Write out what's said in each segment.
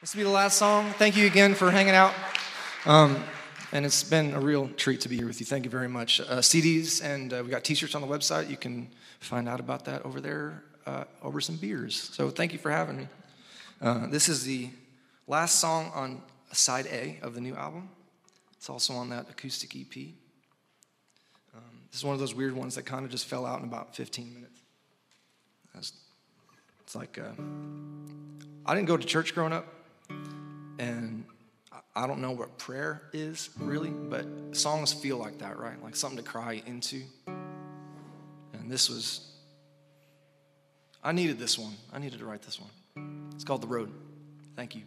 This will be the last song. Thank you again for hanging out. Um, and it's been a real treat to be here with you. Thank you very much. Uh, CDs and uh, we got T-shirts on the website. You can find out about that over there uh, over some beers. So thank you for having me. Uh, this is the last song on side A of the new album. It's also on that acoustic EP. Um, this is one of those weird ones that kind of just fell out in about 15 minutes. It's like uh, I didn't go to church growing up, I don't know what prayer is really, but songs feel like that, right? Like something to cry into. And this was, I needed this one. I needed to write this one. It's called The Road. Thank you.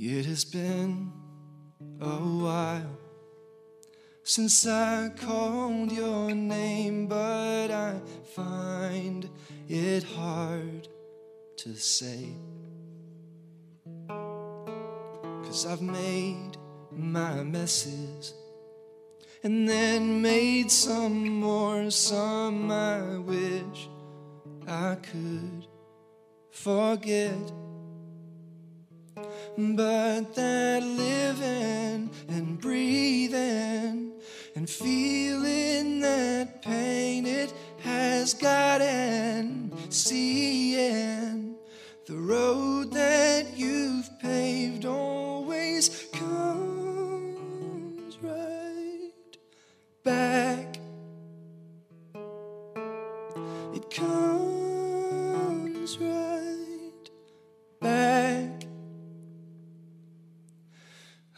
It has been a while since I called your name, but I find it hard to say. Cause I've made my messes and then made some more, some I wish I could forget. But that living and breathing and feeling that pain it has gotten, seeing the road that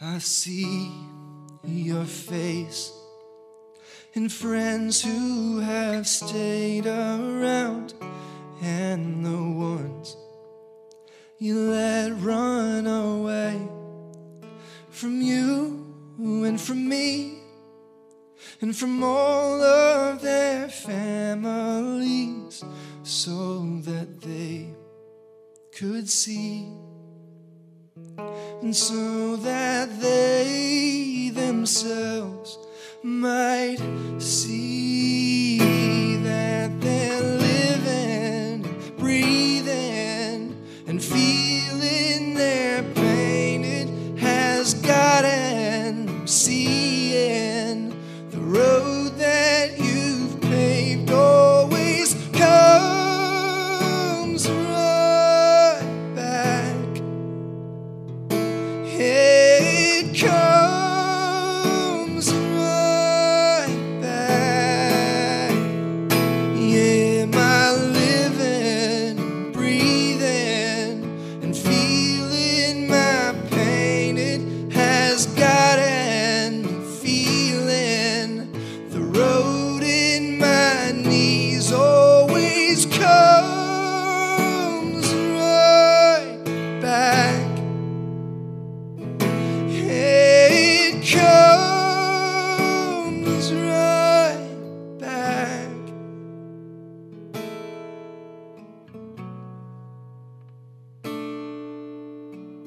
I see your face and friends who have stayed around, and the ones you let run away from you and from me and from all of their families so that they could see and so that they themselves might see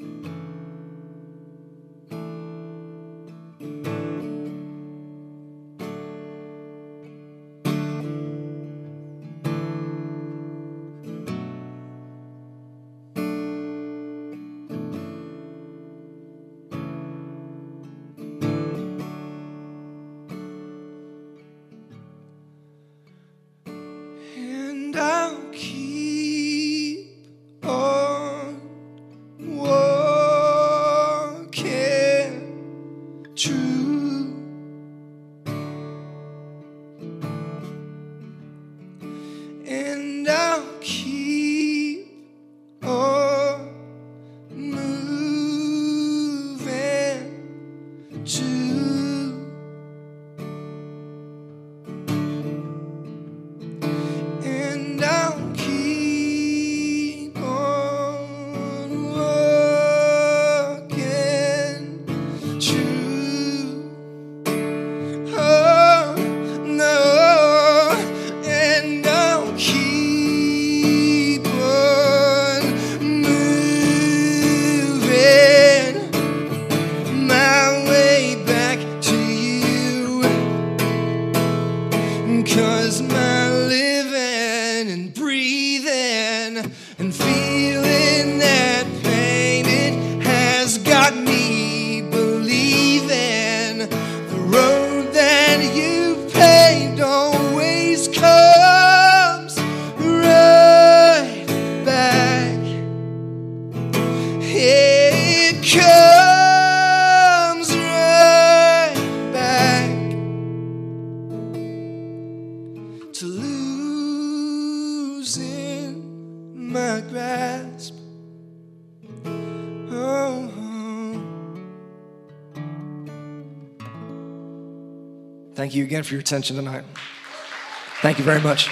And true. Thank you again for your attention tonight. Thank you very much.